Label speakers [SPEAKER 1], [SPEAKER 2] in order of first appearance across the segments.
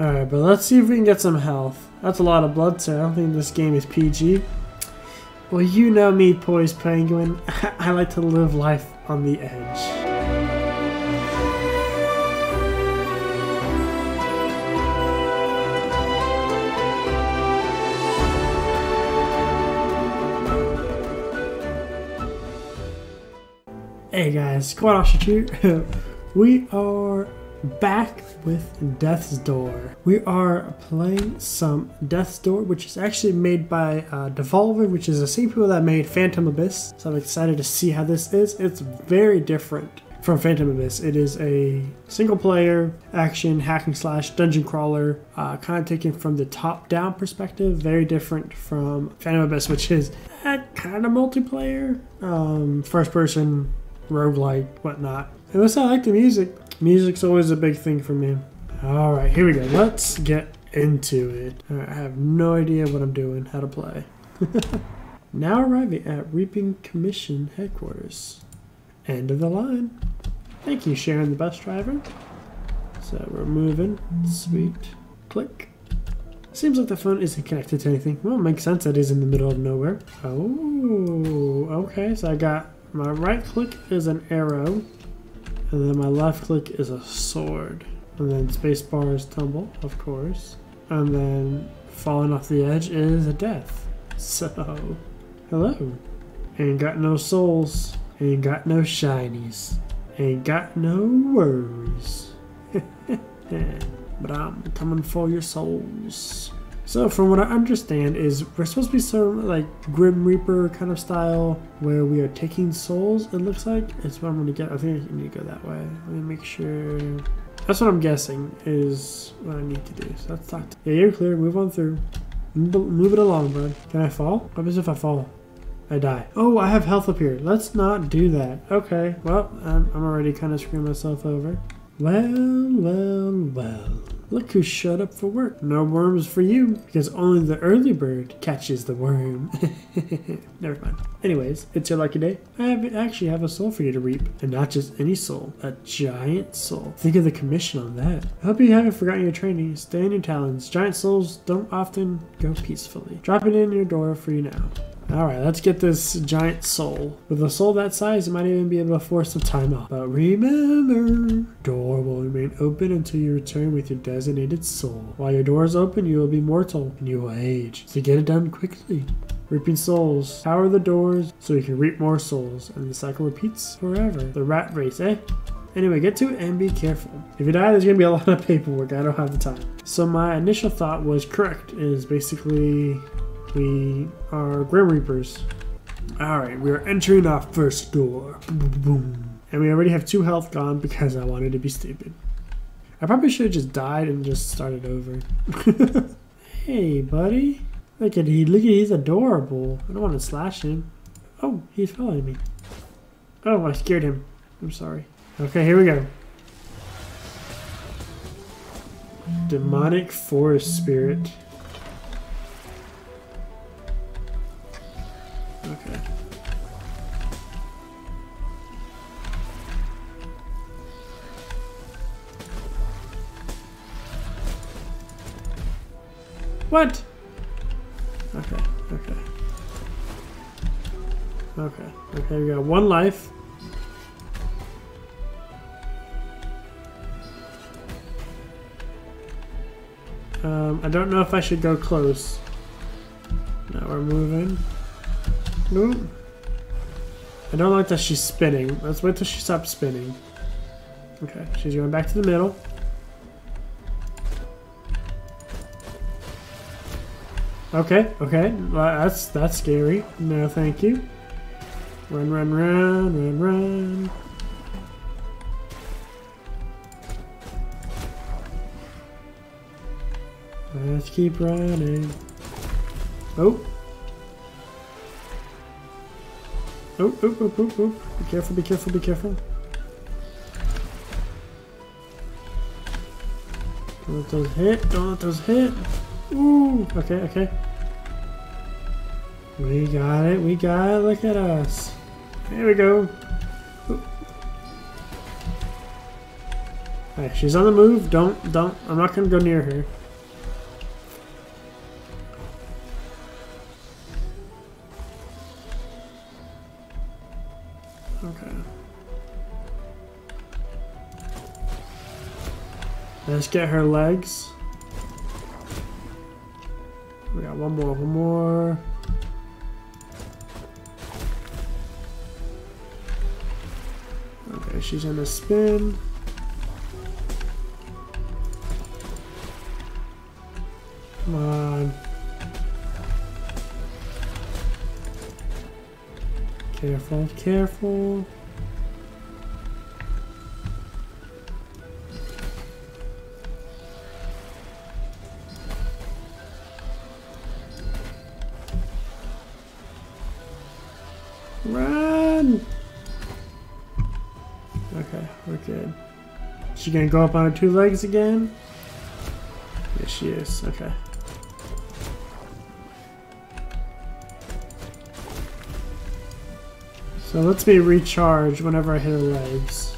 [SPEAKER 1] Alright, but let's see if we can get some health. That's a lot of blood, so I don't think this game is PG. Well, you know me, Poise Penguin. I like to live life on the edge. Hey guys, QuadOstrich here. we are back with Death's Door. We are playing some Death's Door, which is actually made by uh, Devolver, which is the same people that made Phantom Abyss. So I'm excited to see how this is. It's very different from Phantom Abyss. It is a single player action hacking slash dungeon crawler, uh, kind of taken from the top down perspective. Very different from Phantom Abyss, which is kind of multiplayer, um, first person roguelike, whatnot. Also, I like the music. Music's always a big thing for me. All right, here we go. Let's get into it. I have no idea what I'm doing, how to play. now arriving at Reaping Commission headquarters. End of the line. Thank you, Sharon, the bus driver. So we're moving. Sweet. Click. Seems like the phone isn't connected to anything. Well, it makes sense that is in the middle of nowhere. Oh, okay. So I got my right click is an arrow, and then my left click is a sword. And then spacebar is tumble, of course. And then falling off the edge is a death. So, hello. Ain't got no souls. Ain't got no shinies. Ain't got no worries. but I'm coming for your souls. So from what I understand is we're supposed to be some like Grim Reaper kind of style where we are taking souls, it looks like. It's what I'm gonna get. I think I need to go that way. Let me make sure. That's what I'm guessing is what I need to do. So let's talk. Yeah, you're clear. Move on through. Move it along, bud. Can I fall? What happens if I fall? I die. Oh, I have health up here. Let's not do that. Okay, well, I'm already kind of screwing myself over. Well, well, well. Look who showed up for work. No worms for you, because only the early bird catches the worm. Never mind. Anyways, it's your lucky day. I have, actually have a soul for you to reap. And not just any soul, a giant soul. Think of the commission on that. I hope you haven't forgotten your training. Stay in your talons. Giant souls don't often go peacefully. Drop it in your door for you now. Alright, let's get this giant soul. With a soul that size, you might even be able to force some time off. But remember, door will remain open until you return with your designated soul. While your door is open, you will be mortal and you will age. So get it done quickly. Reaping souls. Power the doors so you can reap more souls. And the cycle repeats forever. The rat race, eh? Anyway, get to it and be careful. If you die, there's gonna be a lot of paperwork. I don't have the time. So my initial thought was correct. Is basically we are Grim Reapers. Alright, we are entering our first door. Boom. And we already have two health gone because I wanted to be stupid. I probably should have just died and just started over. hey, buddy. Look at he. Look at he's adorable. I don't want to slash him. Oh, he's following me. Oh, I scared him. I'm sorry. Okay, here we go. Demonic forest spirit. What? Okay, okay. Okay, okay, we got one life. Um, I don't know if I should go close. Now we're moving. Nope. I don't like that she's spinning. Let's wait till she stops spinning. Okay, she's going back to the middle. Okay, okay, that's that's scary. No, thank you. Run, run, run, run, run. Let's keep running. Oh. Oh, oh, oh, oh, oh. Be careful, be careful, be careful. Don't let those hit, don't let those hit. Ooh, okay, okay. We got it, we got it, look at us. There we go. Alright, she's on the move. Don't, don't, I'm not gonna go near her. Okay. Let's get her legs. One more, one more. Okay, she's gonna spin. Come on. Careful, careful. Okay, we're good. She gonna go up on her two legs again? Yes, she is. Okay. So let's be recharged whenever I hit her legs.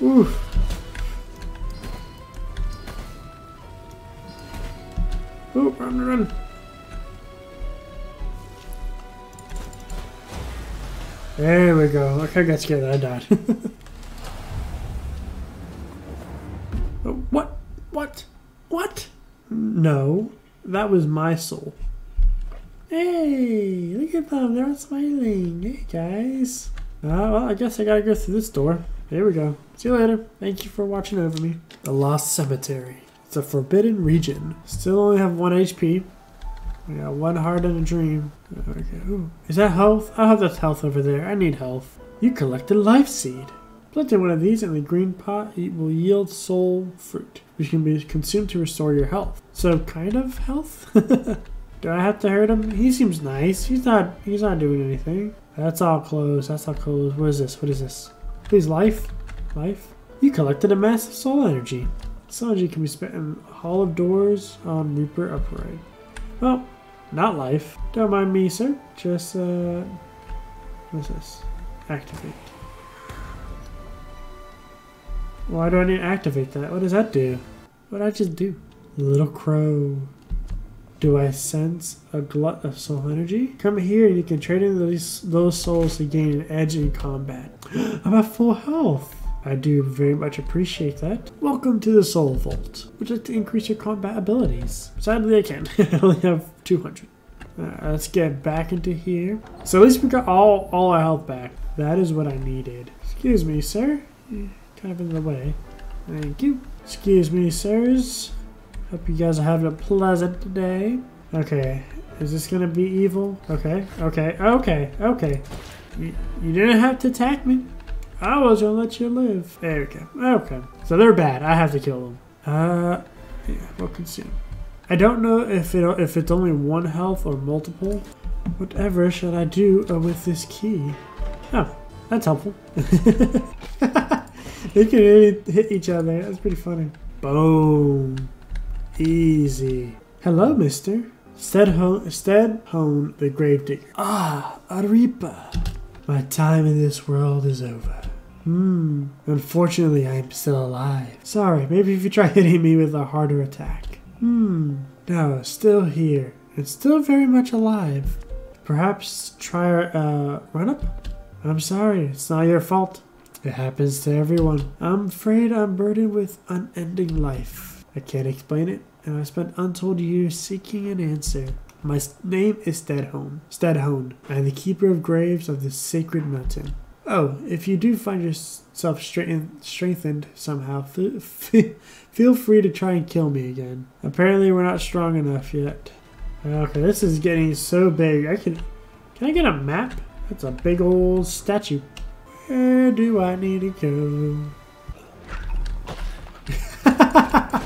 [SPEAKER 1] Oof. Ooh, run, run. There we go. Look, I got scared. I died. Oh, what? What? What? No, that was my soul. Hey, look at them. They're smiling. Hey, guys. Uh, well, I guess I gotta go through this door. Here we go. See you later. Thank you for watching over me. The Lost Cemetery. It's a forbidden region. Still only have one HP. Got one heart and a dream. Okay. Ooh. Is that health? I have that's health over there. I need health. You collected life seed. Planting one of these in the green pot it will yield soul fruit, which can be consumed to restore your health. So kind of health? Do I have to hurt him? He seems nice. He's not he's not doing anything. That's all closed. That's all closed. What is this? What is this? Please life? Life? You collected a massive soul energy. Soul energy can be spent in Hall of Doors on Reaper Upright. Well, not life. Don't mind me, sir. Just uh what is this? Activate. Why do I need to activate that? What does that do? What did I just do? Little crow. Do I sense a glut of soul energy? Come here and you can trade in those, those souls to gain an edge in combat. I'm at full health. I do very much appreciate that. Welcome to the Soul Vault. Would you like to increase your combat abilities? Sadly, I can't. I only have 200. Alright, let's get back into here. So at least we got all, all our health back. That is what I needed. Excuse me, sir. Kind of in the way. Thank you. Excuse me, sirs. Hope you guys are having a pleasant day. Okay, is this gonna be evil? Okay, okay, okay, okay. You, you didn't have to attack me. I was gonna let you live. There we go. Okay, so they're bad. I have to kill them. Uh, yeah, we'll consume. I don't know if it if it's only one health or multiple. Whatever should I do uh, with this key? Oh, that's helpful. they can hit, each other. That's pretty funny. Boom. Easy. Hello, mister. Steadhone, Steadhone the Gravedigger. Ah, Arepa. My time in this world is over. Hmm. Unfortunately, I am still alive. Sorry, maybe if you try hitting me with a harder attack. Hmm. No, still here. And still very much alive. Perhaps try a uh, run up? I'm sorry, it's not your fault. It happens to everyone. I'm afraid I'm burdened with unending life. I can't explain it, and I spent untold years seeking an answer. My name is Steadhone. Steadhone. I am the keeper of graves of this sacred mountain. Oh, if you do find yourself strengthened somehow, feel free to try and kill me again. Apparently, we're not strong enough yet. Okay, this is getting so big. I can. Can I get a map? That's a big old statue. Where do I need to go?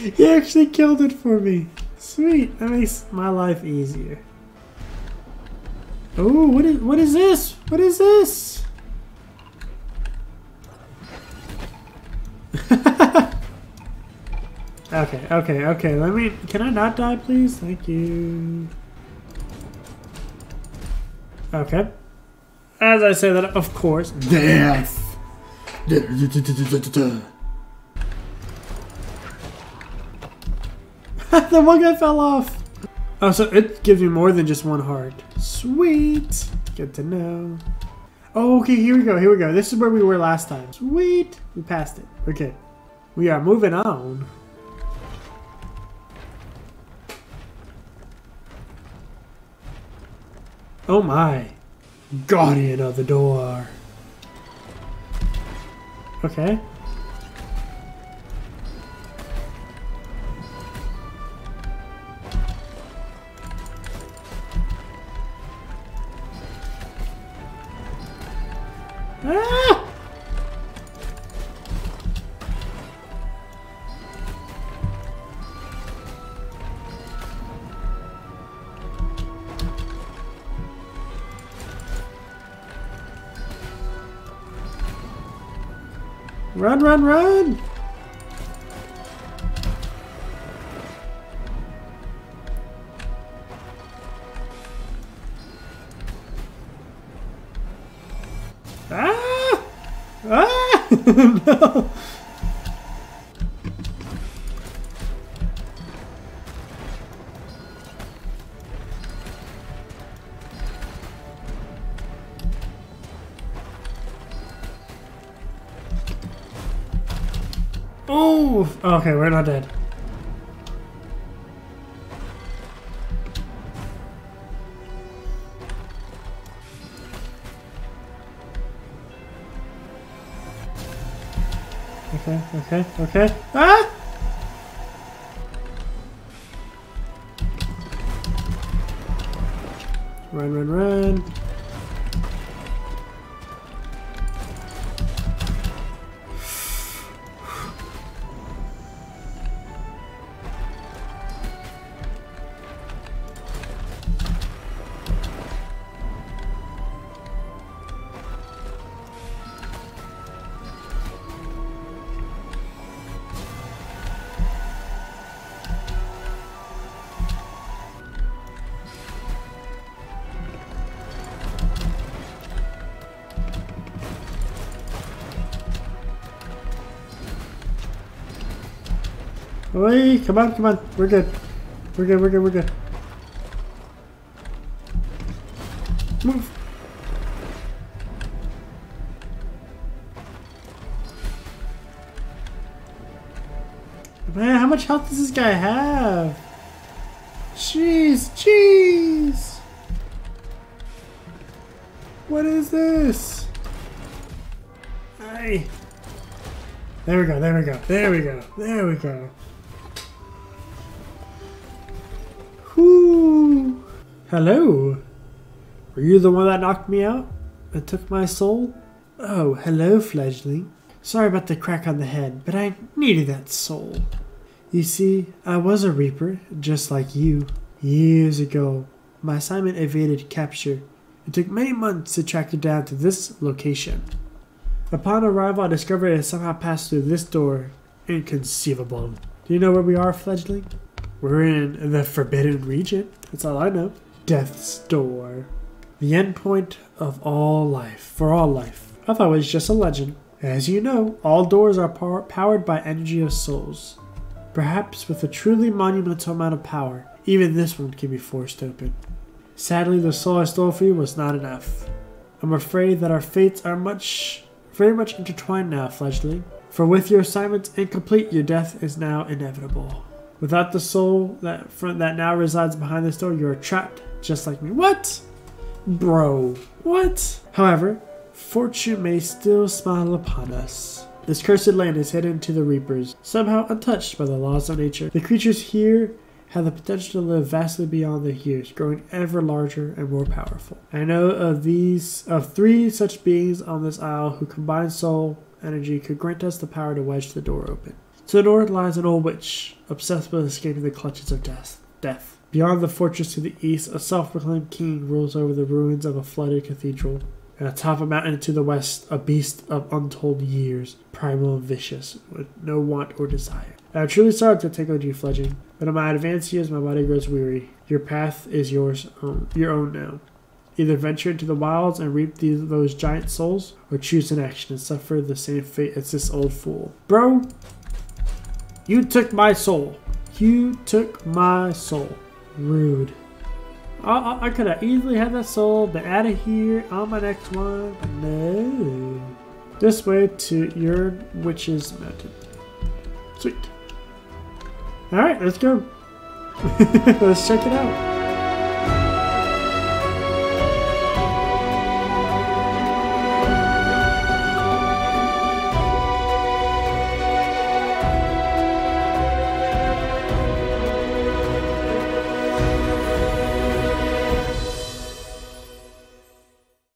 [SPEAKER 1] he actually killed it for me. Sweet, that makes my life easier. Oh, what is what is this? What is this? Okay, okay, okay. Let me. Can I not die, please? Thank you. Okay. As I say that, of course, death. the one guy fell off. Oh, so it gives me more than just one heart. Sweet. Good to know. Oh, okay, here we go, here we go. This is where we were last time. Sweet. We passed it. Okay. We are moving on. Oh my. Guardian of the door. Okay. Run, run, run! Ah! Ah! no! Oh! Okay, we're not dead. Okay, okay, okay. Ah! Wait, come on, come on. We're good. We're good, we're good, we're good. Move. Man, how much health does this guy have? Jeez, jeez. What is this? Hey. There we go, there we go, there we go, there we go. Hello. Were you the one that knocked me out and took my soul? Oh, hello, fledgling. Sorry about the crack on the head, but I needed that soul. You see, I was a reaper, just like you. Years ago, my assignment evaded capture. It took many months to track it down to this location. Upon arrival, I discovered it somehow passed through this door. Inconceivable. Do you know where we are, fledgling? We're in the Forbidden Region. That's all I know. Death's Door. The endpoint of all life. For all life. I thought it was just a legend. As you know, all doors are power- powered by energy of souls. Perhaps with a truly monumental amount of power, even this one can be forced open. Sadly, the soul I stole for you was not enough. I'm afraid that our fates are much, very much intertwined now, fledgling. For with your assignments incomplete, your death is now inevitable. Without the soul that that now resides behind this door, you are trapped, just like me. What? Bro, what? However, fortune may still smile upon us. This cursed land is hidden to the reapers, somehow untouched by the laws of nature. The creatures here have the potential to live vastly beyond their years, growing ever larger and more powerful. I know of these of three such beings on this isle who combined soul energy could grant us the power to wedge the door open. To the north lies an old witch, obsessed with escaping the clutches of death. Death. Beyond the fortress to the east, a self-proclaimed king rules over the ruins of a flooded cathedral. And atop a mountain to the west, a beast of untold years, primal and vicious, with no want or desire. I am truly sorry to take on you, fledging, but in my advanced years, my body grows weary. Your path is yours own, your own now. Either venture into the wilds and reap those giant souls, or choose an action and suffer the same fate as this old fool. Bro, you took my soul. You took my soul. Rude. I, I, I could have easily had that soul, been out of here on my next one. No. This way to your witch's mountain. Sweet. Alright, let's go. let's check it out.